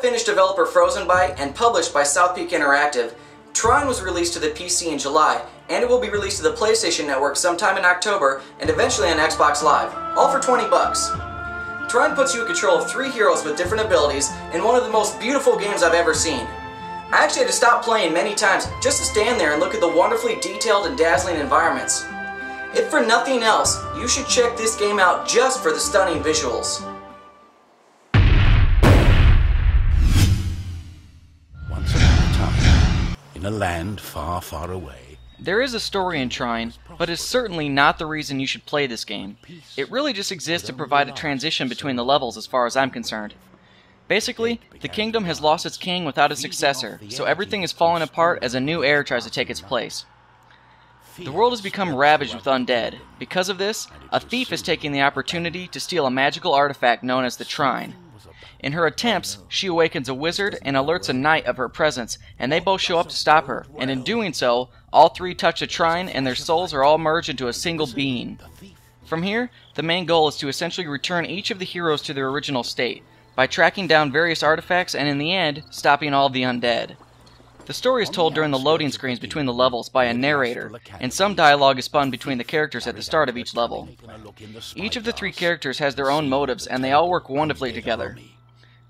Finnish developer Frozenbyte and published by SouthPeak Interactive, Trine was released to the PC in July, and it will be released to the PlayStation Network sometime in October and eventually on Xbox Live, all for 20 bucks. Trine puts you in control of three heroes with different abilities in one of the most beautiful games I've ever seen. I actually had to stop playing many times just to stand there and look at the wonderfully detailed and dazzling environments. If for nothing else, you should check this game out just for the stunning visuals. In a land far, far away, There is a story in Trine, but is certainly not the reason you should play this game. It really just exists to provide a transition between the levels as far as I'm concerned. Basically, the kingdom has lost its king without a successor, so everything is falling apart as a new heir tries to take its place. The world has become ravaged with undead. Because of this, a thief is taking the opportunity to steal a magical artifact known as the Trine. In her attempts, she awakens a wizard and alerts a knight of her presence, and they both show up to stop her, and in doing so, all three touch a Trine and their souls are all merged into a single being. From here, the main goal is to essentially return each of the heroes to their original state, by tracking down various artifacts and in the end, stopping all the undead. The story is told during the loading screens between the levels by a narrator, and some dialogue is spun between the characters at the start of each level. Each of the three characters has their own motives, and they all work wonderfully together.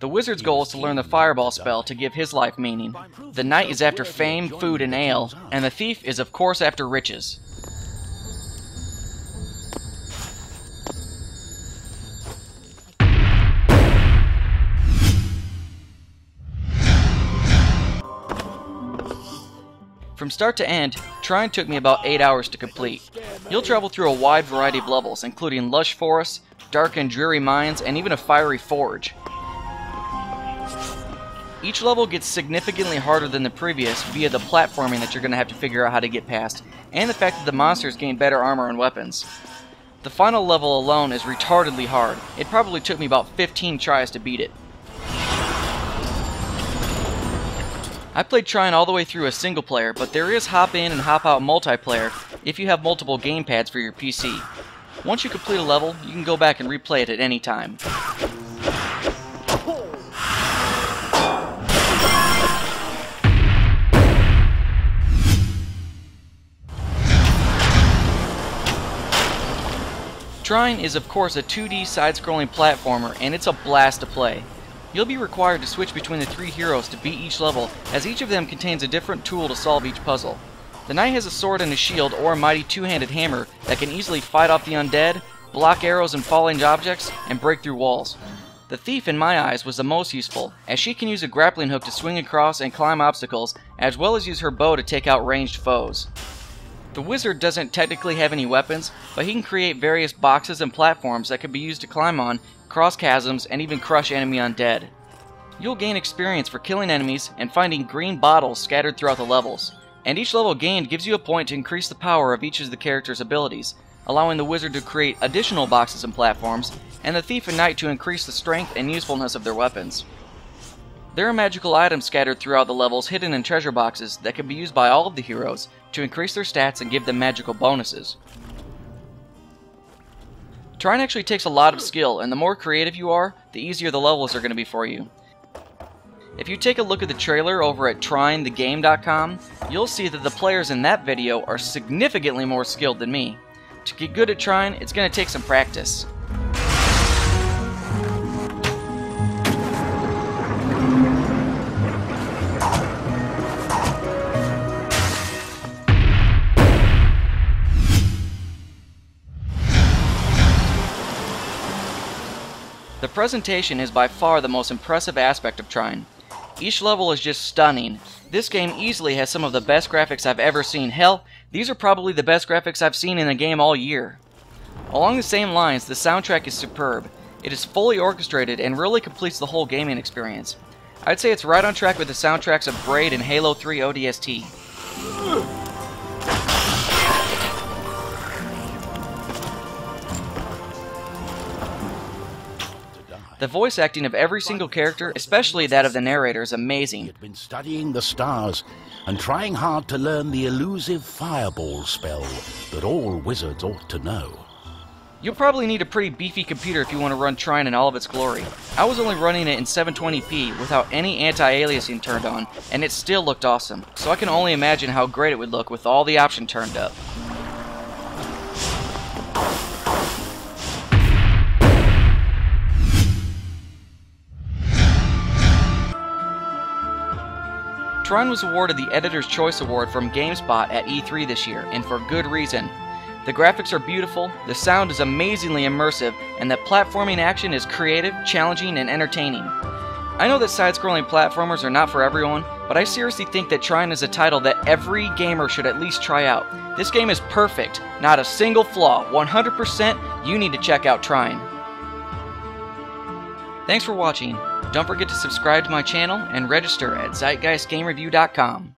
The wizard's goal is to learn the fireball spell to give his life meaning. The knight is after fame, food, and ale, and the thief is of course after riches. From start to end, Trine took me about 8 hours to complete. You'll travel through a wide variety of levels, including lush forests, dark and dreary mines, and even a fiery forge. Each level gets significantly harder than the previous via the platforming that you're going to have to figure out how to get past, and the fact that the monsters gain better armor and weapons. The final level alone is retardedly hard. It probably took me about 15 tries to beat it. I played Trine all the way through as single player, but there is hop in and hop out multiplayer if you have multiple gamepads for your PC. Once you complete a level, you can go back and replay it at any time. Trine is of course a 2D side-scrolling platformer and it's a blast to play. You'll be required to switch between the three heroes to beat each level as each of them contains a different tool to solve each puzzle. The knight has a sword and a shield or a mighty two-handed hammer that can easily fight off the undead, block arrows and falling objects, and break through walls. The thief in my eyes was the most useful, as she can use a grappling hook to swing across and climb obstacles, as well as use her bow to take out ranged foes. The wizard doesn't technically have any weapons, but he can create various boxes and platforms that can be used to climb on, cross chasms, and even crush enemy undead. You'll gain experience for killing enemies and finding green bottles scattered throughout the levels, and each level gained gives you a point to increase the power of each of the character's abilities, allowing the wizard to create additional boxes and platforms, and the thief and knight to increase the strength and usefulness of their weapons. There are magical items scattered throughout the levels hidden in treasure boxes that can be used by all of the heroes to increase their stats and give them magical bonuses. Trine actually takes a lot of skill, and the more creative you are, the easier the levels are going to be for you. If you take a look at the trailer over at trinethegame.com, you'll see that the players in that video are significantly more skilled than me. To get good at Trine, it's going to take some practice. The presentation is by far the most impressive aspect of Trine. Each level is just stunning. This game easily has some of the best graphics I've ever seen. Hell, these are probably the best graphics I've seen in a game all year. Along the same lines, the soundtrack is superb. It is fully orchestrated and really completes the whole gaming experience. I'd say it's right on track with the soundtracks of Braid and Halo 3 ODST. The voice acting of every single character, especially that of the narrator, is amazing. He had been studying the stars and trying hard to learn the elusive fireball spell that all wizards ought to know. You'll probably need a pretty beefy computer if you want to run Trine in all of its glory. I was only running it in 720p without any anti-aliasing turned on, and it still looked awesome, so I can only imagine how great it would look with all the options turned up. Trine was awarded the Editor's Choice Award from GameSpot at E3 this year, and for good reason. The graphics are beautiful, the sound is amazingly immersive, and the platforming action is creative, challenging, and entertaining. I know that side scrolling platformers are not for everyone, but I seriously think that Trine is a title that every gamer should at least try out. This game is perfect, not a single flaw, 100%. You need to check out Trine. Thanks for watching. Don't forget to subscribe to my channel and register at ZeitgeistGameReview.com.